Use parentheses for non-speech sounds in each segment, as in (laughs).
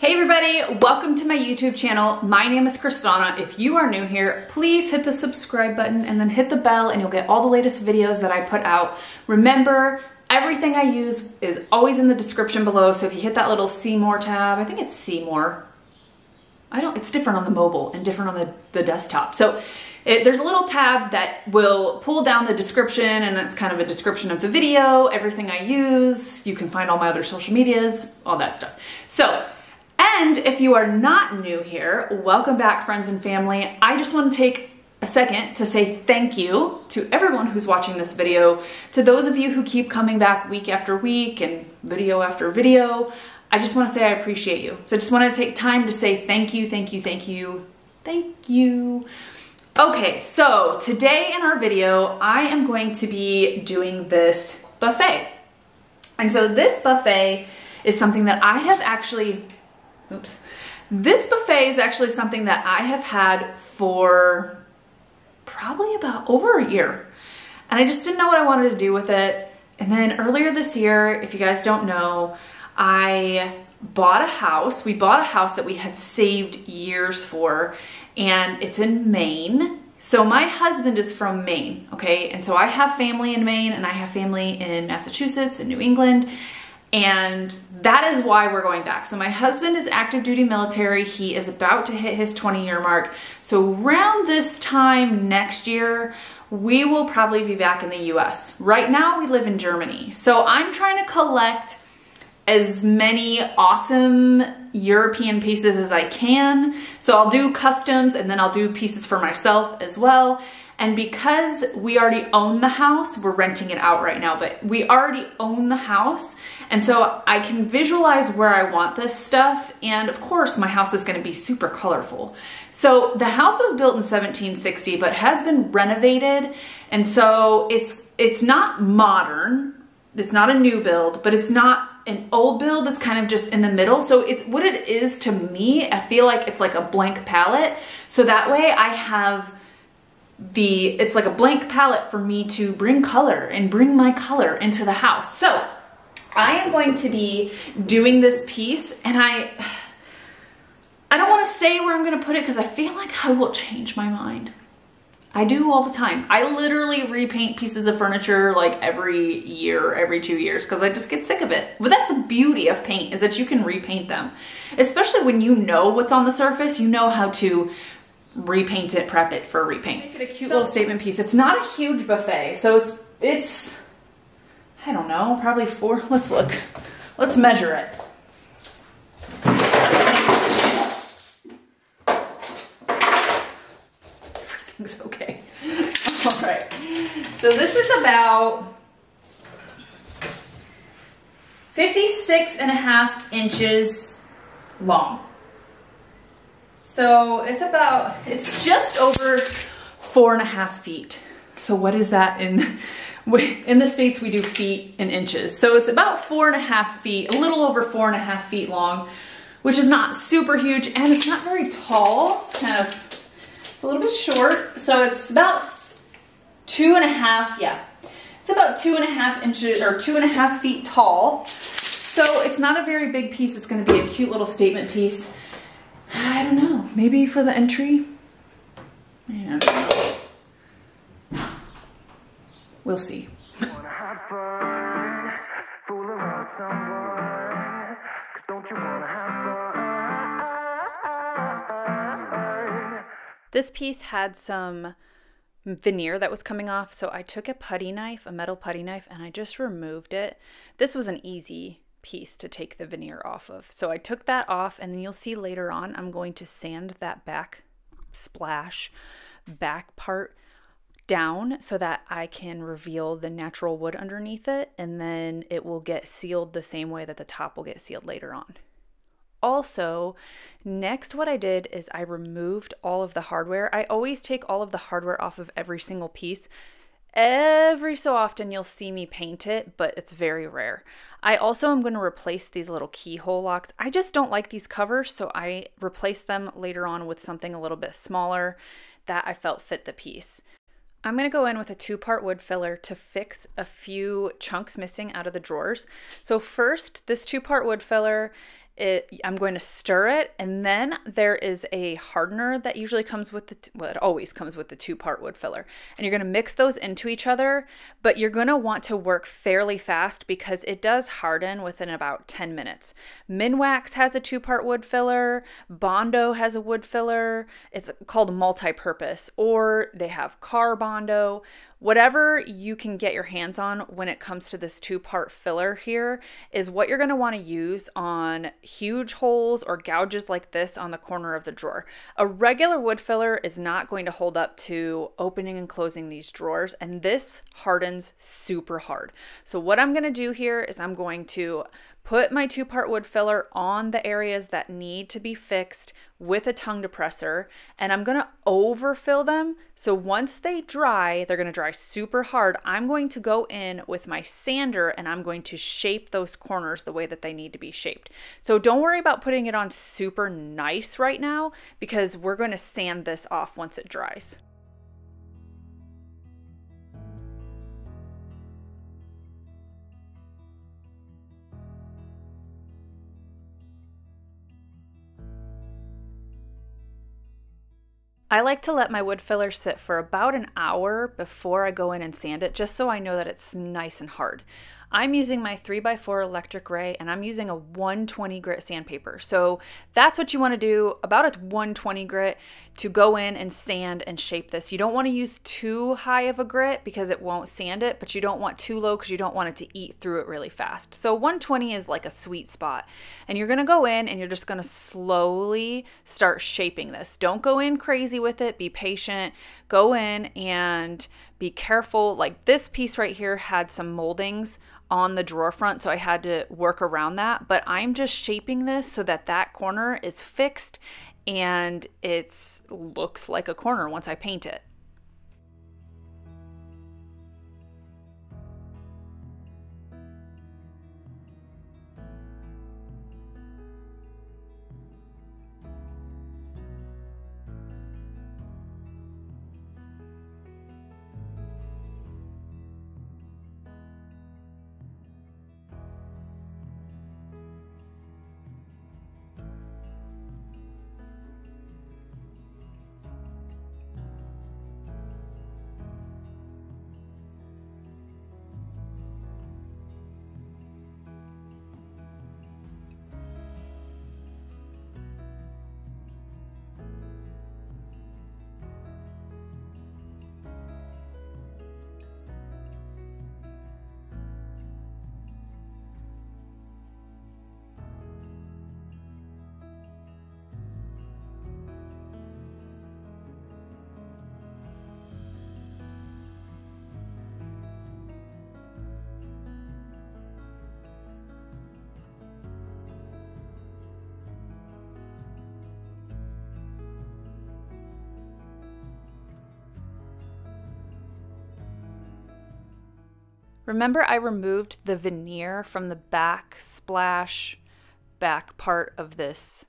Hey everybody, welcome to my YouTube channel. My name is Crys'Dawna. If you are new here, please hit the subscribe button and then hit the bell and you'll get all the latest videos that I put out. Remember, everything I use is always in the description below, so if you hit that little see more tab, I think it's see more. I don't, it's different on the mobile and different on the, the desktop. So it, there's a little tab that will pull down the description and it's kind of a description of the video, everything I use. You can find all my other social medias, all that stuff. So and if you are not new here, welcome back friends and family. I just want to take a second to say thank you to everyone who's watching this video, to those of you who keep coming back week after week and video after video. I just want to say I appreciate you. So I just want to take time to say thank you, thank you, thank you, thank you. Okay, so today in our video, I am going to be doing this buffet. And so this buffet is something that I have actually Oops. This buffet is actually something that I have had for probably about over a year. And I just didn't know what I wanted to do with it. And then earlier this year, if you guys don't know, I bought a house. We bought a house that we had saved years for, and it's in Maine. So my husband is from Maine, okay? And so I have family in Maine and I have family in Massachusetts and New England. And that is why we're going back. So my husband is active duty military. He is about to hit his 20 year mark. So around this time next year, we will probably be back in the US. Right now we live in Germany. So I'm trying to collect as many awesome European pieces as I can. So I'll do customs and then I'll do pieces for myself as well. And because we already own the house, we're renting it out right now, but we already own the house. And so I can visualize where I want this stuff. And of course, my house is gonna be super colorful. So the house was built in 1760, but has been renovated. And so it's, it's not modern. It's not a new build, but it's not an old build. It's kind of just in the middle. So it's what it is to me. I feel like it's like a blank palette. So that way I have the, it's like a blank palette for me to bring color and bring my color into the house. So I am going to be doing this piece and I, I don't want to say where I'm going to put it because I feel like I will change my mind. I do all the time. I literally repaint pieces of furniture like every year, every two years, because I just get sick of it. But that's the beauty of paint, is that you can repaint them. Especially when you know what's on the surface, you know how to repaint it, prep it for repaint. Make it a cute so, little statement piece. It's not a huge buffet, so it's, it's, I don't know, probably four, (laughs) let's look. Let's measure it. Everything's okay. (laughs) All right. So this is about 56 and a half inches long. So it's about, it's just over four and a half feet. So what is that in, (laughs) in the States we do feet and inches. So it's about four and a half feet, a little over four and a half feet long, which is not super huge and it's not very tall. It's kind of it's a little bit short. So it's about two and a half, yeah. It's about two and a half inches or two and a half feet tall. So it's not a very big piece. It's gonna be a cute little statement piece. I don't know, maybe for the entry? Yeah. We'll see. This piece had some veneer that was coming off, so I took a putty knife, a metal putty knife, and I just removed it. This was an easy piece to take the veneer off of. So I took that off and then you'll see later on I'm going to sand that back splash back part down so that I can reveal the natural wood underneath it and then it will get sealed the same way that the top will get sealed later on. Also, next what I did is I removed all of the hardware. I always take all of the hardware off of every single piece Every so often you'll see me paint it, but it's very rare. I also am going to replace these little keyhole locks. I just don't like these covers, so I replaced them later on with something a little bit smaller that I felt fit the piece. I'm going to go in with a two-part wood filler to fix a few chunks missing out of the drawers. So first, this two-part wood filler it, I'm going to stir it, and then there is a hardener that usually comes with the, well, it always comes with the two part wood filler. And you're going to mix those into each other, but you're going to want to work fairly fast because it does harden within about 10 minutes. Minwax has a two part wood filler, Bondo has a wood filler. It's called multi purpose, or they have Car Bondo whatever you can get your hands on when it comes to this two part filler here is what you're going to want to use on huge holes or gouges like this on the corner of the drawer. A regular wood filler is not going to hold up to opening and closing these drawers, and this hardens super hard. So, what I'm going to do here is I'm going to Put my two part wood filler on the areas that need to be fixed with a tongue depressor, and I'm gonna overfill them. So once they dry, they're gonna dry super hard. I'm going to go in with my sander and I'm going to shape those corners the way that they need to be shaped. So don't worry about putting it on super nice right now because we're gonna sand this off once it dries. I like to let my wood filler sit for about an hour before I go in and sand it, just so I know that it's nice and hard. I'm using my 3x4 electric ray and I'm using a 120 grit sandpaper. So that's what you want to do about a 120 grit to go in and sand and shape this. You don't want to use too high of a grit because it won't sand it, but you don't want too low because you don't want it to eat through it really fast. So 120 is like a sweet spot. And you're going to go in and you're just going to slowly start shaping this. Don't go in crazy with it. Be patient. Go in and be careful. Like this piece right here had some moldings on the drawer front, so I had to work around that. But I'm just shaping this so that that corner is fixed and it looks like a corner once I paint it. Remember I removed the veneer from the back splash back part of this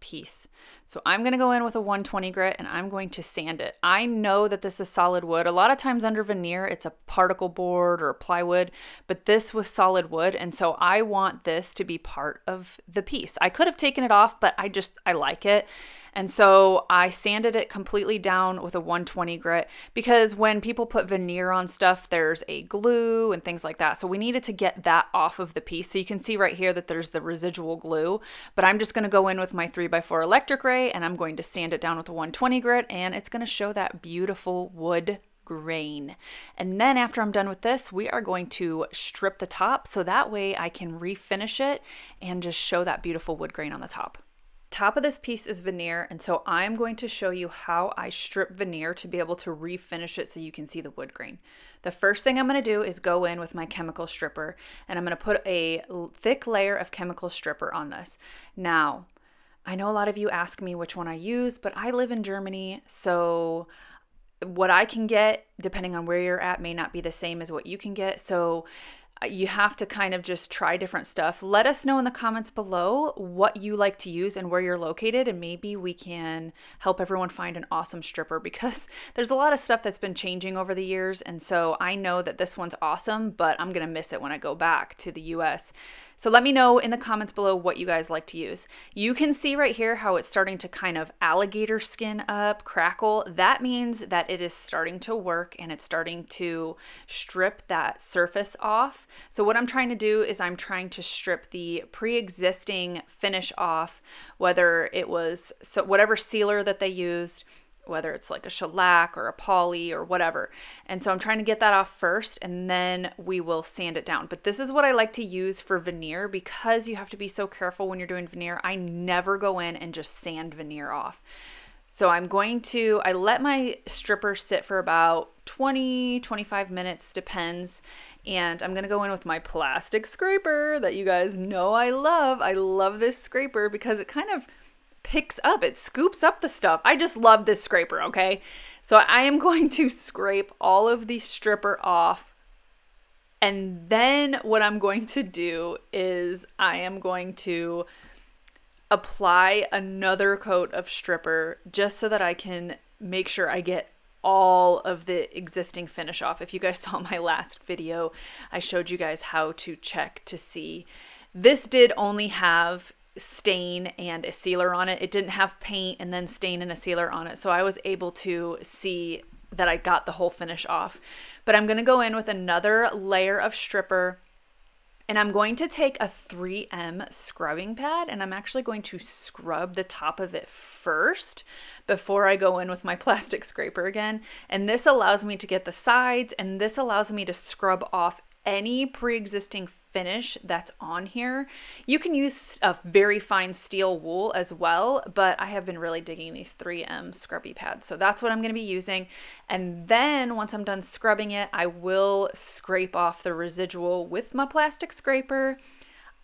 piece. So I'm going to go in with a 120 grit and I'm going to sand it. I know that this is solid wood. A lot of times under veneer, it's a particle board or plywood, but this was solid wood. And so I want this to be part of the piece. I could have taken it off, but I just, I like it. And so I sanded it completely down with a 120 grit because when people put veneer on stuff, there's a glue and things like that. So we needed to get that off of the piece. So you can see right here that there's the residual glue, but I'm just gonna go in with my 3x4 electric ray and I'm going to sand it down with a 120 grit and it's gonna show that beautiful wood grain. And then after I'm done with this, we are going to strip the top so that way I can refinish it and just show that beautiful wood grain on the top. Top of this piece is veneer, and so I'm going to show you how I strip veneer to be able to refinish it so you can see the wood grain. The first thing I'm going to do is go in with my chemical stripper, and I'm going to put a thick layer of chemical stripper on this. Now, I know a lot of you ask me which one I use, but I live in Germany, so what I can get, depending on where you're at, may not be the same as what you can get. So Uh, you have to kind of just try different stuff. Let us know in the comments below what you like to use and where you're located, and maybe we can help everyone find an awesome stripper because (laughs) there's a lot of stuff that's been changing over the years. And so I know that this one's awesome, but I'm going to miss it when I go back to the US. So let me know in the comments below what you guys like to use. You can see right here how it's starting to kind of alligator skin up, crackle. That means that it is starting to work and it's starting to strip that surface off. So what I'm trying to do is I'm trying to strip the pre-existing finish off, whether it was so whatever sealer that they used, whether it's like a shellac or a poly or whatever. And so I'm trying to get that off first and then we will sand it down. But this is what I like to use for veneer because you have to be so careful when you're doing veneer. I never go in and just sand veneer off. So I'm going to, I let my stripper sit for about 20, 25 minutes, depends. And I'm to go in with my plastic scraper that you guys know I love. I love this scraper because it kind of picks up, it scoops up the stuff. I just love this scraper, okay? So I am going to scrape all of the stripper off. And then what I'm going to do is I am going to apply another coat of stripper just so that I can make sure I get all of the existing finish off. If you guys saw my last video, I showed you guys how to check to see. This did only have stain and a sealer on it. It didn't have paint and then stain and a sealer on it. So I was able to see that I got the whole finish off. But I'm going to go in with another layer of stripper and I'm going to take a 3M scrubbing pad and I'm actually going to scrub the top of it first before I go in with my (laughs) plastic scraper again. And this allows me to get the sides and this allows me to scrub off any pre-existing finish that's on here. You can use a very fine steel wool as well, but I have been really digging these 3M scrubby pads. So that's what I'm going to be using. And then once I'm done scrubbing it, I will scrape off the residual with my plastic scraper.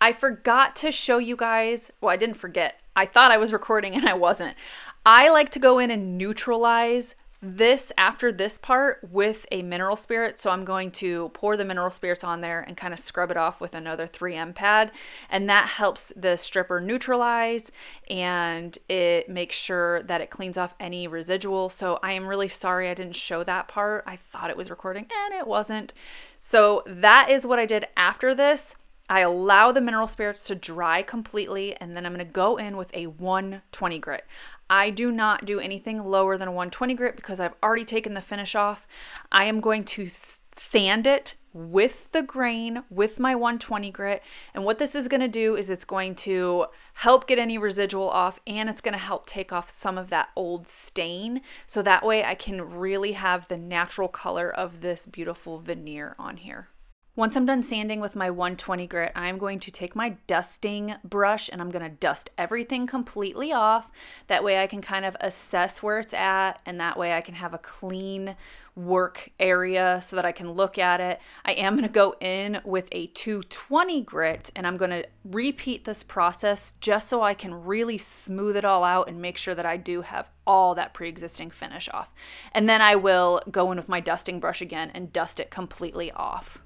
I forgot to show you guys, well, I didn't forget. I thought I was recording and I wasn't. I like to go in and neutralize this after this part with a mineral spirit. So I'm going to pour the mineral spirits on there and kind of scrub it off with another 3M pad. And that helps the stripper neutralize and it makes sure that it cleans off any residual. So I am really sorry I didn't show that part. I thought it was recording and it wasn't. So that is what I did after this. I allow the mineral spirits to dry completely and then I'm going to go in with a 120 grit. I do not do anything lower than a 120 grit because I've already taken the finish off. I am going to sand it with the grain with my 120 grit. And what this is going to do is it's going to help get any residual off and it's going to help take off some of that old stain. So that way I can really have the natural color of this beautiful veneer on here. Once I'm done sanding with my 120 grit, I'm going to take my dusting brush and I'm going to dust everything completely off. That way I can kind of assess where it's at and that way I can have a clean work area so that I can look at it. I am going to go in with a 220 grit and I'm going to repeat this process just so I can really smooth it all out and make sure that I do have all that pre-existing finish off. And then I will go in with my dusting brush again and dust it completely off.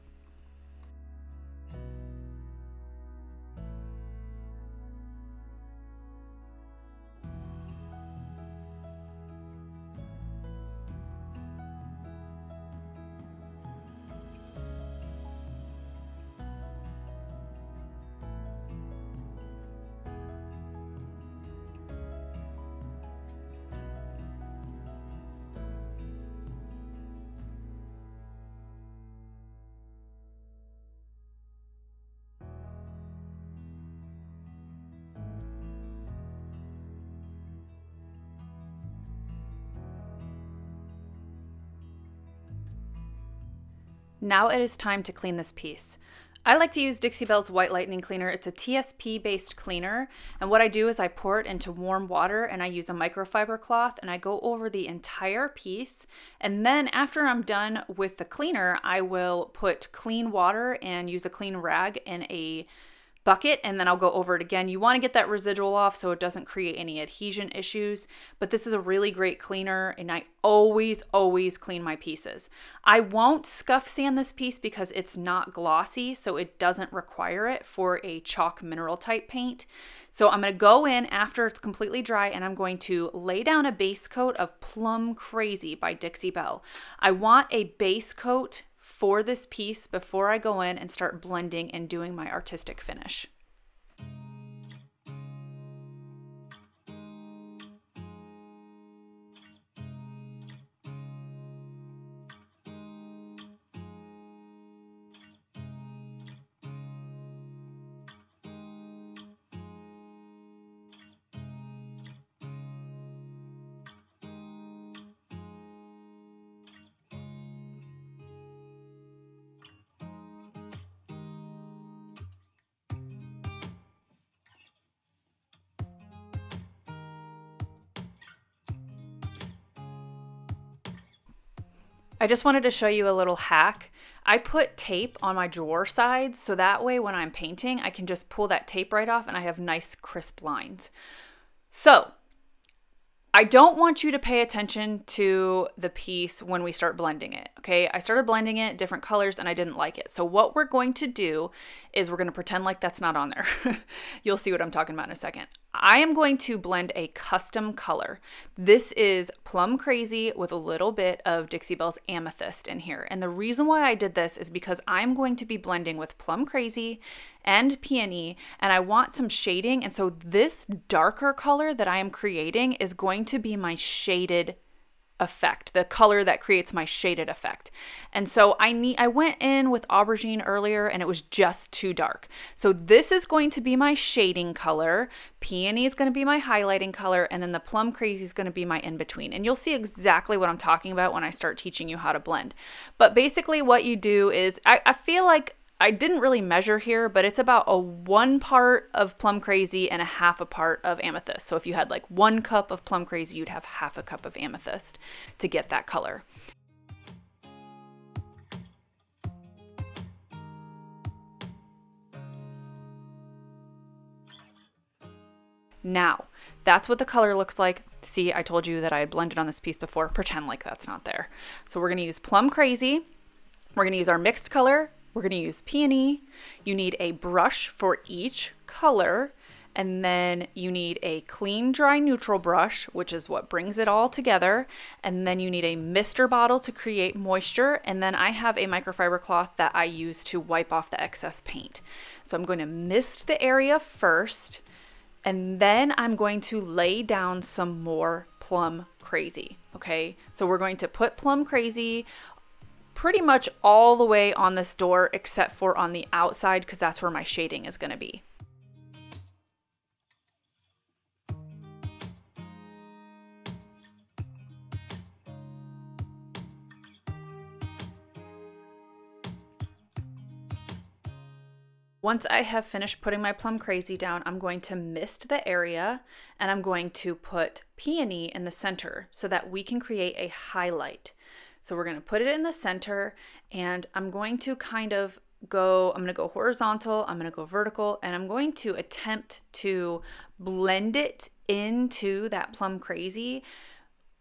Now it is time to clean this piece. I like to use Dixie Belle's White Lightning Cleaner. It's a TSP based cleaner. And what I do is I pour it into warm water and I use a microfiber cloth and I go over the entire piece. And then after I'm done with the cleaner, I will put clean water and use a clean rag in a bucket and then I'll go over it again. You want to get that residual off so it doesn't create any adhesion issues, but this is a really great cleaner and I always, always clean my pieces. I won't scuff sand this piece because it's not glossy, so it doesn't require it for a chalk mineral type paint. So I'm going to go in after it's completely dry and I'm going to lay down a base coat of Plum Crazy by Dixie Belle. I want a base coat for this piece before I go in and start blending and doing my artistic finish. I just wanted to show you a little hack. I put tape on my drawer sides so that way when I'm painting, I can just pull that tape right off and I have nice crisp lines. So I don't want you to pay attention to the piece when we start blending it, okay? I started blending it different colors and I didn't like it. So what we're going to do is we're gonna pretend like that's not on there. (laughs) You'll see what I'm talking about in a second. I am going to blend a custom color. This is Plum Crazy with a little bit of Dixie Belle's Amethyst in here. And the reason why I did this is because I'm going to be blending with Plum Crazy and Peony, and I want some shading. And so this darker color that I am creating is going to be my shaded effect, the color that creates my shaded effect. And so I need I went in with aubergine earlier and it was just too dark. So this is going to be my shading color, peony is going to be my highlighting color, and then the plum crazy is going to be my in between. And you'll see exactly what I'm talking about when I start teaching you how to blend. But basically what you do is I, I feel like I didn't really measure here, but it's about a one part of Plum Crazy and a half a part of Amethyst. So if you had like one cup of Plum Crazy, you'd have half a cup of Amethyst to get that color. Now, that's what the color looks like. See, I told you that I had blended on this piece before. Pretend like that's not there. So we're gonna use Plum Crazy. We're gonna use our mixed color we're going to use peony. You need a brush for each color. And then you need a clean, dry, neutral brush, which is what brings it all together. And then you need a mister bottle to create moisture. And then I have a microfiber cloth that I use to wipe off the excess paint. So I'm going to mist the area first. And then I'm going to lay down some more Plum Crazy. Okay, so we're going to put Plum Crazy pretty much all the way on this door except for on the outside because that's where my shading is going to be. Once I have finished putting my Plum Crazy down, I'm going to mist the area and I'm going to put Peony in the center so that we can create a highlight. So we're going to put it in the center and I'm going to kind of go, I'm going to go horizontal, I'm going to go vertical, and I'm going to attempt to blend it into that plum crazy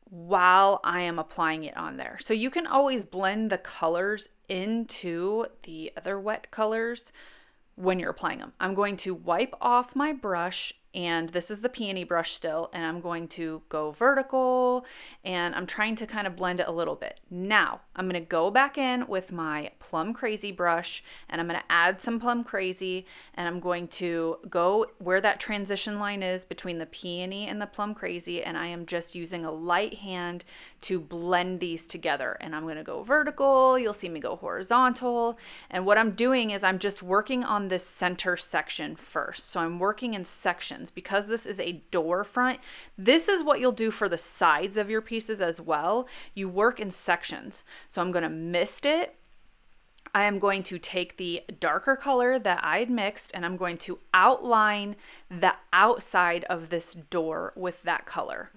while I am applying it on there. So you can always blend the colors into the other wet colors when you're applying them. I'm going to wipe off my brush and this is the peony brush still and I'm going to go vertical and I'm trying to kind of blend it a little bit. Now I'm going to go back in with my Plum Crazy brush and I'm going to add some Plum Crazy and I'm going to go where that transition line is between the peony and the Plum Crazy and I am just using a light hand to blend these together and I'm going to go vertical, you'll see me go horizontal and what I'm doing is I'm just working on this center section first. So I'm working in sections sections. Because this is a door front, this is what you'll do for the sides of your pieces as well. You work in sections. So I'm going to mist it. I am going to take the darker color that I had mixed and I'm going to outline the outside of this door with that color.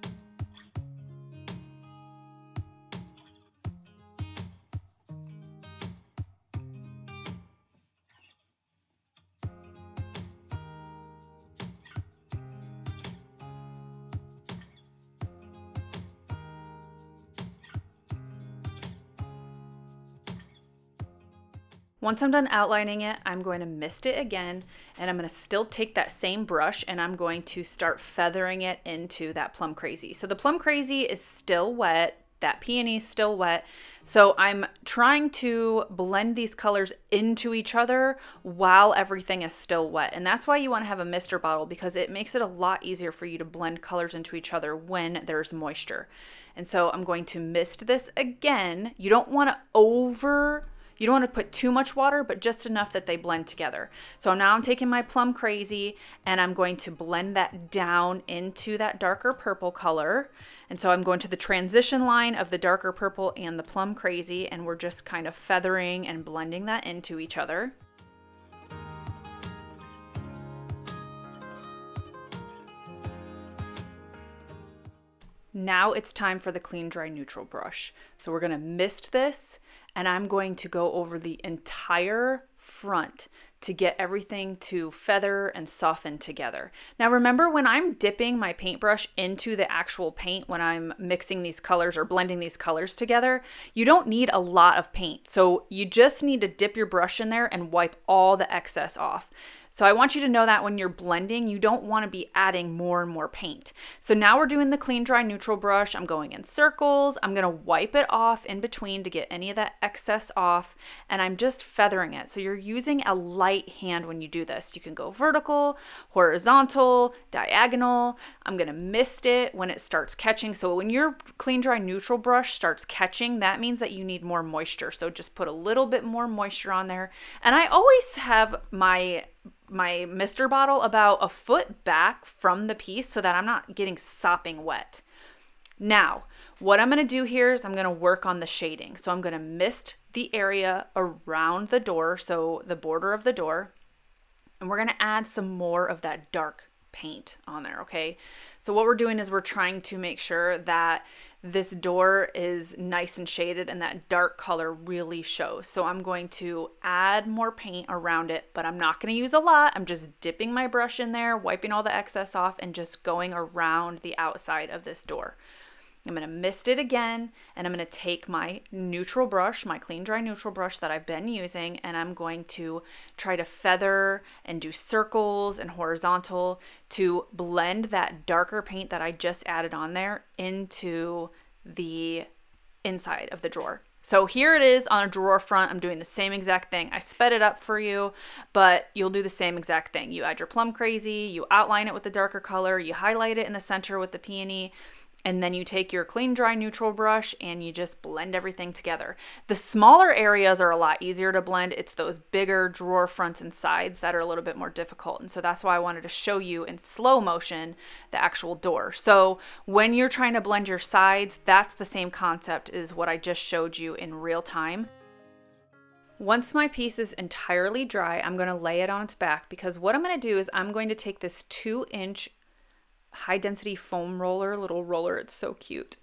Once I'm done outlining it, I'm going to mist it again and I'm going to still take that same brush and I'm going to start feathering it into that Plum Crazy. So the Plum Crazy is still wet, that peony is still wet. So I'm trying to blend these colors into each other while everything is still wet. And that's why you want to have a mister bottle because it makes it a lot easier for you to blend colors into each other when there's moisture. And so I'm going to mist this again. You don't want to over you don't want to put too much water, but just enough that they blend together. So now I'm taking my Plum Crazy and I'm going to blend that down into that darker purple color. And so I'm going to the transition line of the darker purple and the Plum Crazy, and we're just kind of feathering and blending that into each other. Now it's time for the clean dry neutral brush. So we're gonna mist this and I'm going to go over the entire front to get everything to feather and soften together. Now remember when I'm dipping my paintbrush into the actual paint when I'm mixing these colors or blending these colors together, you don't need a lot of paint. So you just need to dip your brush in there and wipe all the excess off. So I want you to know that when you're blending, you don't want to be adding more and more paint. So now we're doing the clean, dry, neutral brush. I'm going in circles. I'm going to wipe it off in between to get any of that excess off. And I'm just feathering it. So you're using a light hand when you do this. You can go vertical, horizontal, diagonal. I'm going to mist it when it starts catching. So when your clean, dry, neutral brush starts catching, that means that you need more moisture. So just put a little bit more moisture on there. And I always have my my mister bottle about a foot back from the piece so that I'm not getting sopping wet. Now, what I'm going to do here is I'm going to work on the shading. So I'm going to mist the area around the door, so the border of the door, and we're going to add some more of that dark paint on there, okay? So what we're doing is we're trying to make sure that this door is nice and shaded and that dark color really shows. So I'm going to add more paint around it, but I'm not going to use a lot. I'm just dipping my brush in there, wiping all the excess off and just going around the outside of this door. I'm going to mist it again and I'm going to take my neutral brush, my clean dry neutral brush that I've been using, and I'm going to try to feather and do circles and horizontal to blend that darker paint that I just added on there into the inside of the drawer. So here it is on a drawer front. I'm doing the same exact thing. I sped it up for you, but you'll do the same exact thing. You add your plum crazy, you outline it with the darker color, you highlight it in the center with the peony, and then you take your clean dry neutral brush and you just blend everything together. The smaller areas are a lot easier to blend. It's those bigger drawer fronts and sides that are a little bit more difficult. And so that's why I wanted to show you in slow motion the actual door. So when you're trying to blend your sides, that's the same concept as what I just showed you in real time. Once my piece is entirely dry, I'm going to lay it on its back because what I'm going to do is I'm going to take this two inch high density foam roller, little roller. It's so cute.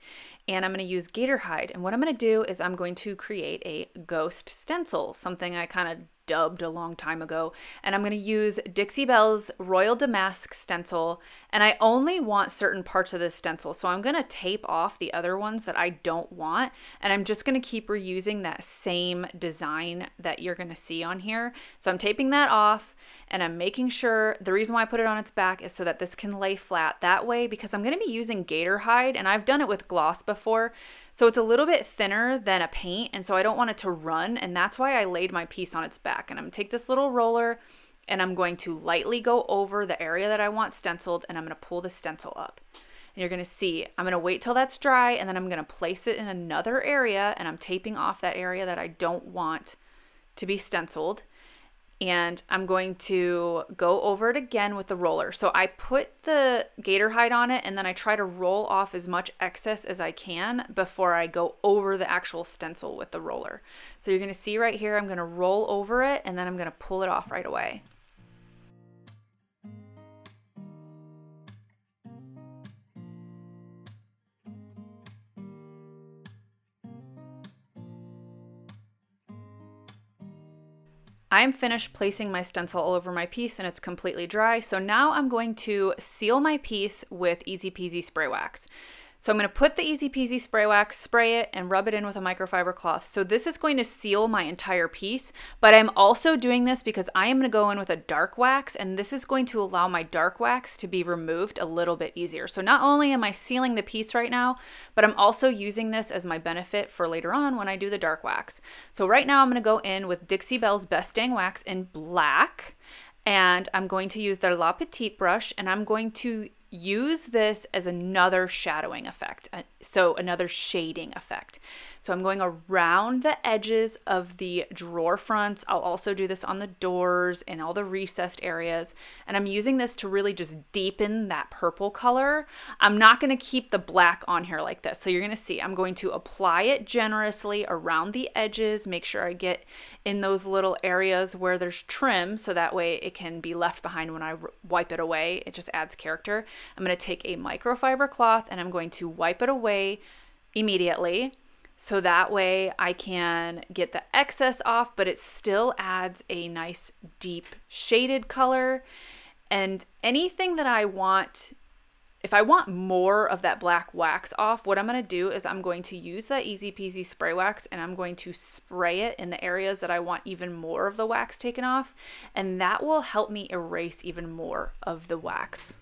And I'm going to use gator hide. And what I'm going to do is I'm going to create a ghost stencil, something I kind of dubbed a long time ago. And I'm going to use Dixie Belle's Royal Damask stencil. And I only want certain parts of this stencil. So I'm going to tape off the other ones that I don't want. And I'm just going to keep reusing that same design that you're going to see on here. So I'm taping that off and I'm making sure the reason why I put it on its back is so that this can lay flat that way because I'm going to be using gator hide and I've done it with gloss before. So it's a little bit thinner than a paint, and so I don't want it to run, and that's why I laid my piece on its back. And I'm gonna take this little roller and I'm going to lightly go over the area that I want stenciled, and I'm gonna pull the stencil up. And you're gonna see, I'm gonna wait till that's dry, and then I'm gonna place it in another area, and I'm taping off that area that I don't want to be stenciled and I'm going to go over it again with the roller. So I put the gator hide on it and then I try to roll off as much excess as I can before I go over the actual stencil with the roller. So you're gonna see right here, I'm gonna roll over it and then I'm gonna pull it off right away. I'm finished placing my stencil all over my piece and it's completely dry. So now I'm going to seal my piece with Easy Peasy Spray Wax. So I'm going to put the Easy Peasy spray wax, spray it, and rub it in with a microfiber cloth. So this is going to seal my entire piece, but I'm also doing this because I am going to go in with a dark wax, and this is going to allow my dark wax to be removed a little bit easier. So not only am I sealing the piece right now, but I'm also using this as my benefit for later on when I do the dark wax. So right now I'm going to go in with Dixie Belle's Best Dang Wax in black, and I'm going to use their La Petite brush, and I'm going to use this as another shadowing effect, uh, so another shading effect. So I'm going around the edges of the drawer fronts. I'll also do this on the doors and all the recessed areas. And I'm using this to really just deepen that purple color. I'm not going to keep the black on here like this. So you're going to see I'm going to apply it generously around the edges, make sure I get in those little areas where there's trim so that way it can be left behind when I wipe it away. It just adds character. I'm going to take a microfiber cloth and I'm going to wipe it away immediately so that way I can get the excess off, but it still adds a nice deep shaded color. And anything that I want, if I want more of that black wax off, what I'm going to do is I'm going to use that Easy Peasy spray wax and I'm going to spray it in the areas that I want even more of the wax taken off. And that will help me erase even more of the wax.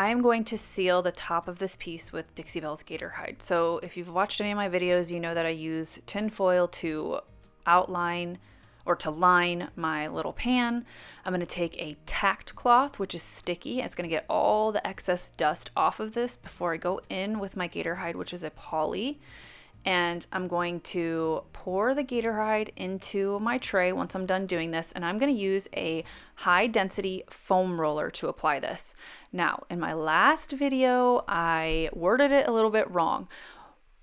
I am going to seal the top of this piece with Dixie Belle's Gator Hide. So if you've watched any of my videos, you know that I use tin foil to outline or to line my little pan. I'm going to take a tacked cloth, which is sticky. It's going to get all the excess dust off of this before I go in with my gator hide, which is a poly and I'm going to pour the gator hide into my tray once I'm done doing this and I'm going to use a high density foam roller to apply this. Now in my last video I worded it a little bit wrong.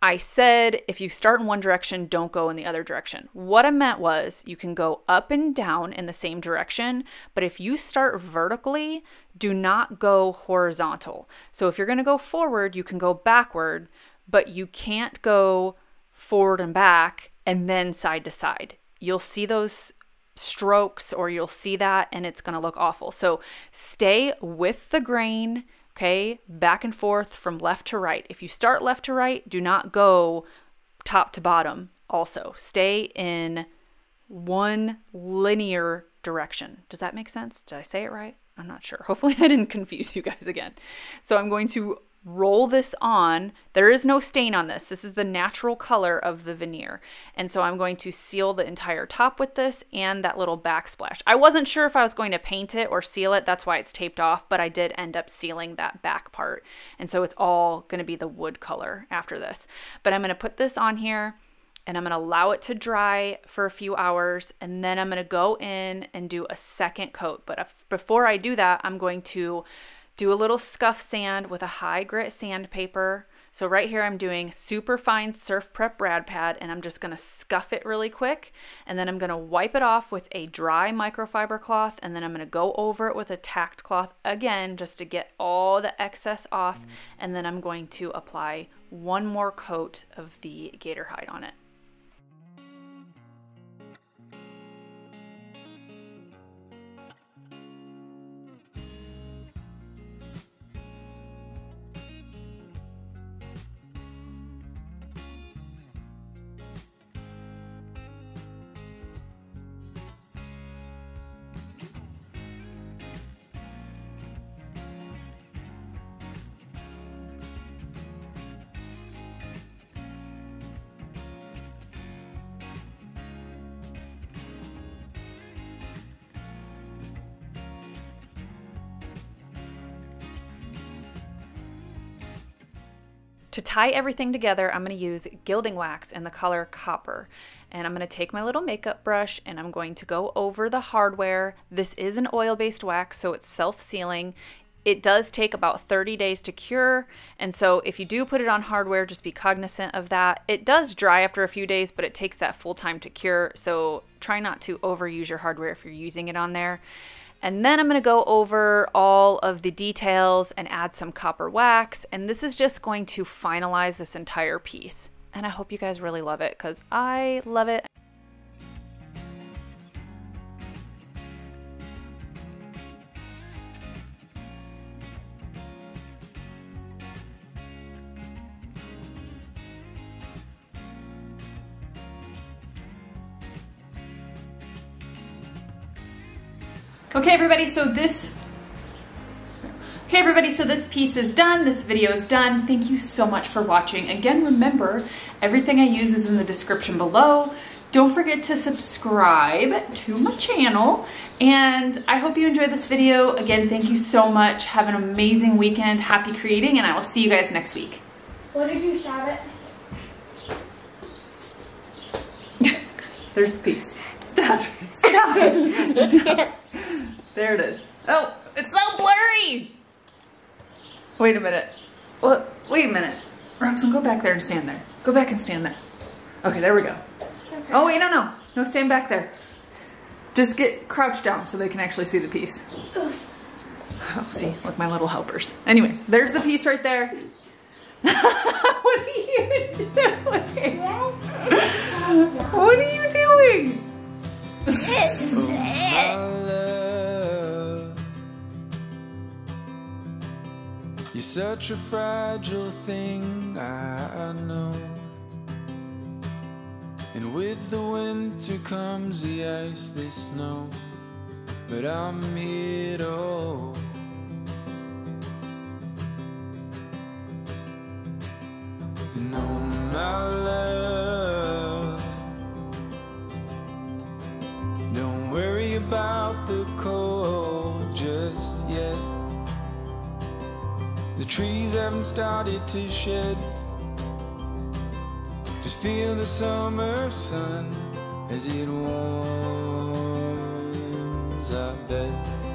I said if you start in one direction, don't go in the other direction. What I meant was you can go up and down in the same direction, but if you start vertically, do not go horizontal. So if you're going to go forward, you can go backward, but you can't go forward and back and then side to side. You'll see those strokes or you'll see that and it's going to look awful. So stay with the grain, okay, back and forth from left to right. If you start left to right, do not go top to bottom. Also, stay in one linear direction. Does that make sense? Did I say it right? I'm not sure. (laughs) Hopefully, I didn't confuse you guys again. So I'm going to roll this on. There is no stain on this. This is the natural color of the veneer. And so I'm going to seal the entire top with this and that little backsplash. I wasn't sure if I was going to paint it or seal it. That's why it's taped off, but I did end up sealing that back part. And so it's all going to be the wood color after this. But I'm going to put this on here and I'm going to allow it to dry for a few hours and then I'm going to go in and do a second coat. But if, before I do that, I'm going to do a little scuff sand with a high grit sandpaper. So right here I'm doing super fine Surf Prep brad pad and I'm just gonna scuff it really quick and then I'm gonna wipe it off with a dry microfiber cloth and then I'm gonna go over it with a tacked cloth again just to get all the excess off mm. and then I'm going to apply one more coat of the Gator Hide on it. To tie everything together, I'm going to use gilding wax in the color copper. And I'm going to take my little makeup brush and I'm going to go over the hardware. This is an oil-based wax, so it's self-sealing. It does take about 30 days to cure, and so if you do put it on hardware, just be cognizant of that. It does dry after a few days, but it takes that full time to cure, so try not to overuse your hardware if you're using it on there. And then I'm going to go over all of the details and add some copper wax. And this is just going to finalize this entire piece. And I hope you guys really love it because I love it. Okay, everybody, so this Okay, everybody, so this piece is done. This video is done. Thank you so much for watching. Again, remember, everything I use is in the description below. Don't forget to subscribe to my channel. And I hope you enjoyed this video. Again, thank you so much. Have an amazing weekend. Happy creating, and I will see you guys next week. What did you shout it? (laughs) There's the piece. Stop. (laughs) Stop. (laughs) Stop. There it is. Oh, it's so blurry. Wait a minute. What? Wait a minute. Roxanne, go back there and stand there. Go back and stand there. Okay, there we go. Okay. Oh, wait, no, no. No, stand back there. Just get crouched down so they can actually see the piece. Oh, see, look, my little helpers. Anyways, there's the piece right there. (laughs) what are you doing? what are you doing? You're such a fragile thing, I know. And with the winter comes the ice, the snow. But I'm here hold. And oh, trees haven't started to shed. Just feel the summer sun as it warms our bed.